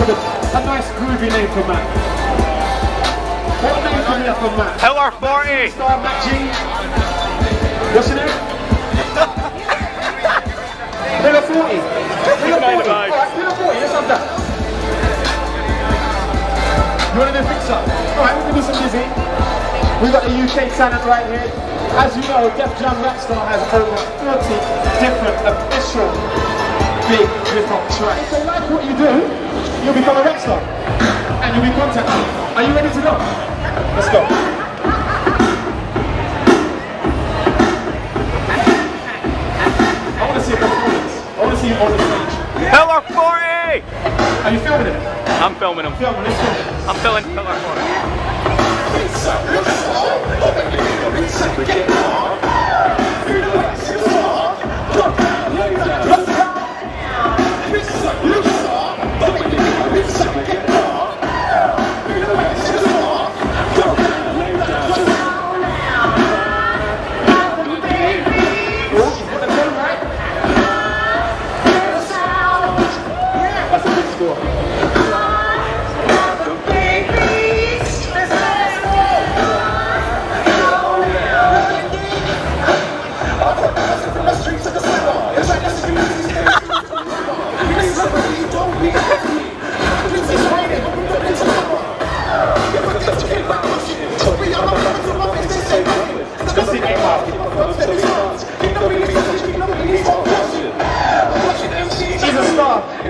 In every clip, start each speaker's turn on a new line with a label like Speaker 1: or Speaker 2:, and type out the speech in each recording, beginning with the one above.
Speaker 1: think of a, a nice groovy name for Matt? What name can we have for Matt?
Speaker 2: Pillar 40!
Speaker 1: Star Matt G. What's your name? Pillaforty. Pillar 40. Alright, Pillaforty, let's have that. You want to do fix up? Alright, we can do some Dizzee. We've got the UK talent right here. As you know, Def Jam Rapstar has over 30 different official big hip-hop tracks. You become a rock star. And you'll be contacted. Are you ready to go? Let's go. I want to see a performance. I want to see you on the stage.
Speaker 2: Pillaforty!
Speaker 1: Are you filming it?
Speaker 2: I'm filming him.
Speaker 1: Filming, let's film it.
Speaker 2: I'm filming Pillar 40.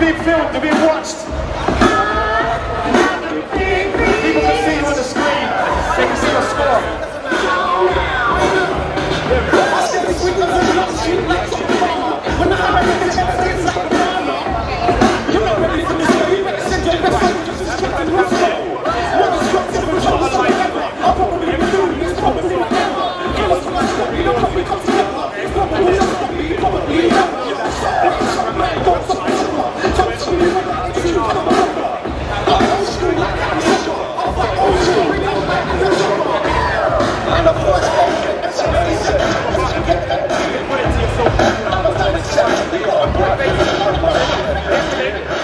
Speaker 1: being filmed, you're being watched. People can see you on the screen. They can see your score.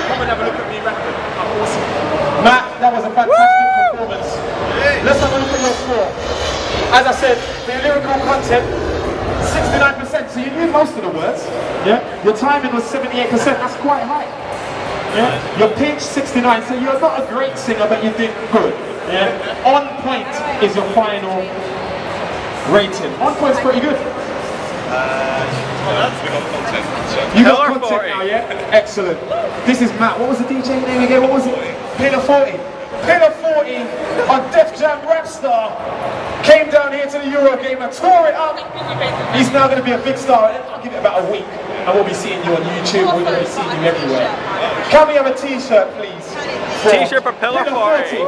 Speaker 1: Come and have a look at me rapping. Matt, that was a fantastic performance. Let's have a look at your score. As I said, the lyrical content, 69%. So you knew most of the words. Yeah. Your timing was 78%. That's quite high. Yeah. Your pitch 69. So you're not a great singer, but you did good. Yeah. On point is your final rating. On point's pretty good. Uh, you got
Speaker 2: Pillar
Speaker 1: content
Speaker 2: 40.
Speaker 1: now, yeah? Excellent. This is Matt. What was the DJ name again? What was it? Pillaforty. Pillar 40 on Def Jam Rapstar. Came down here to the Eurogamer, tore it up. He's now going to be a big star. I'll give it about a week and we'll be seeing you on YouTube. We're going to be seeing you everywhere. Can we have a t-shirt, please?
Speaker 2: T-shirt for Pillaforty.